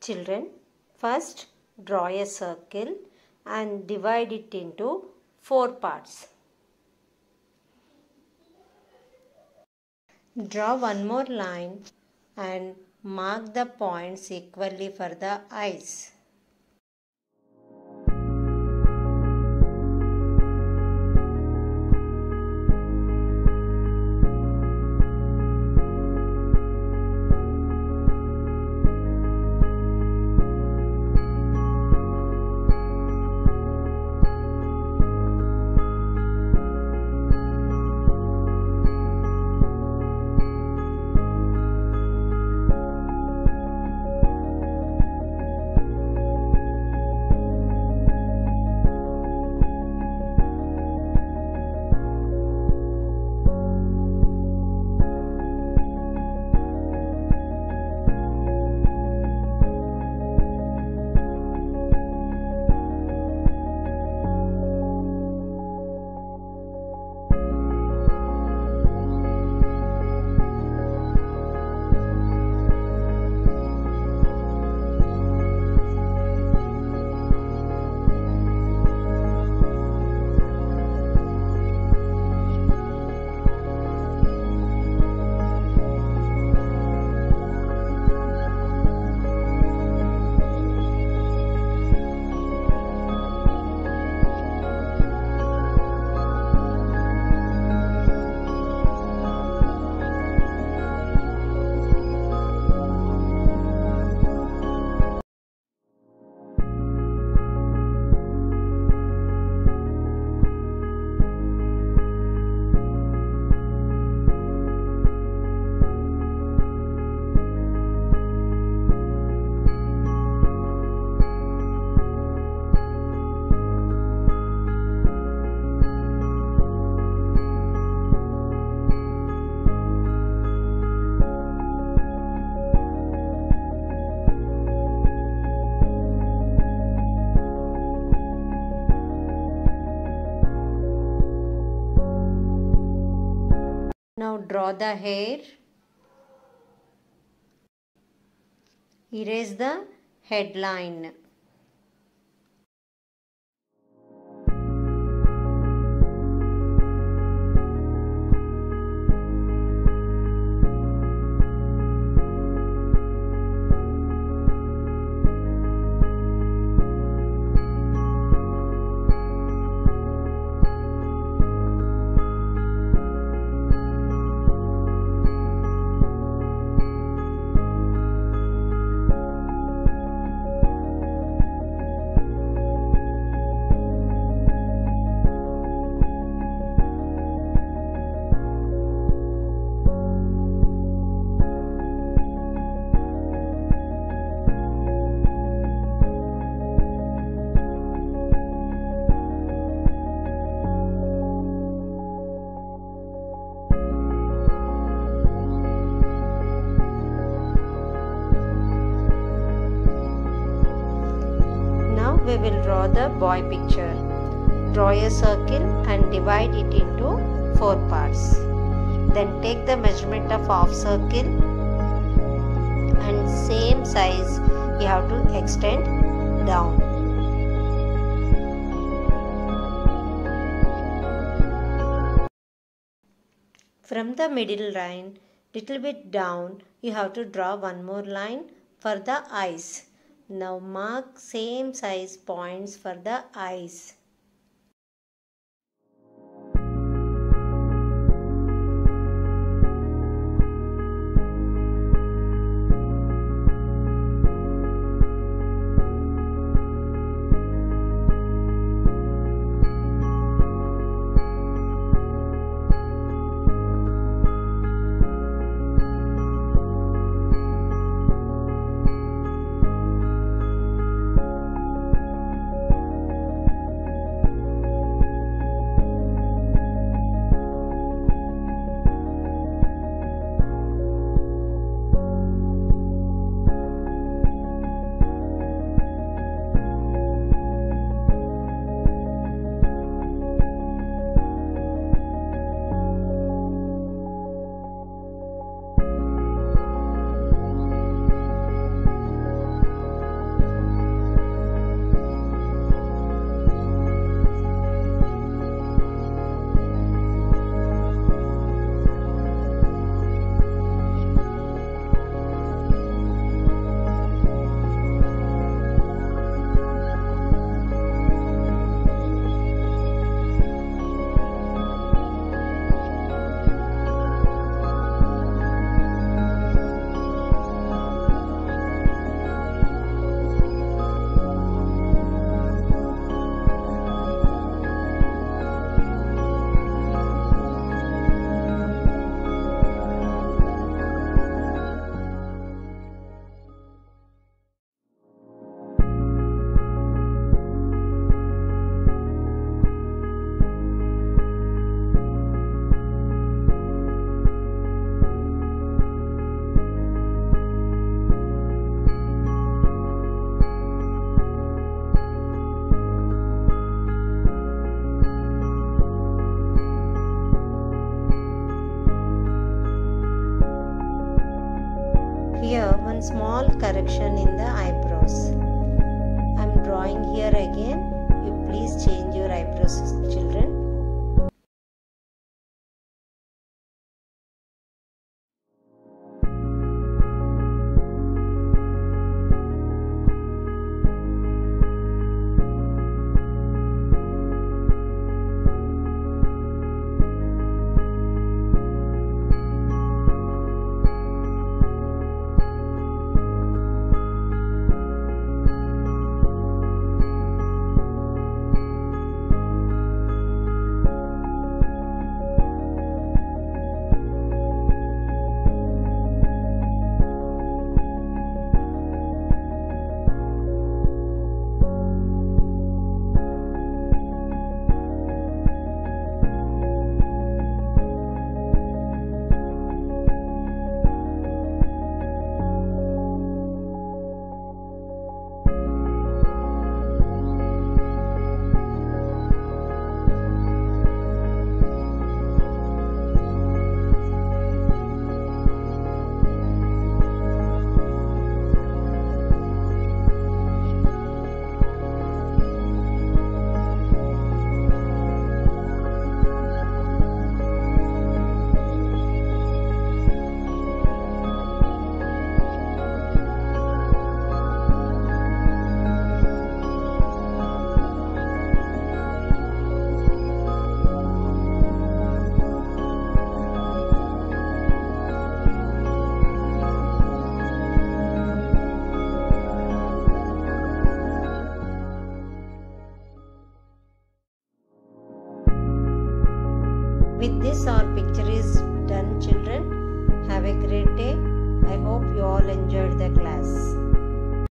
Children, first draw a circle and divide it into four parts. Draw one more line and mark the points equally for the eyes. Draw the hair. Erase the headline. Will draw the boy picture. Draw a circle and divide it into four parts. Then take the measurement of half circle and same size you have to extend down. From the middle line, little bit down, you have to draw one more line for the eyes. Now mark same size points for the eyes. One small correction in the eyebrows. I am drawing here again. You please change your eyebrows children.